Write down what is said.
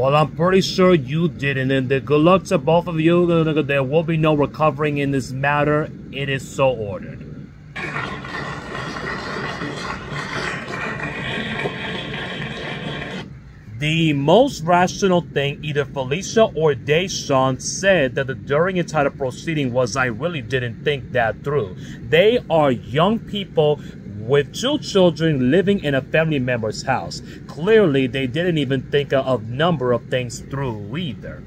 Well, I'm pretty sure you didn't, and the good luck to both of you. There will be no recovering in this matter. It is so ordered. The most rational thing either Felicia or Deshawn said that the during entire proceeding was I really didn't think that through. They are young people with two children living in a family member's house. Clearly, they didn't even think of a number of things through either.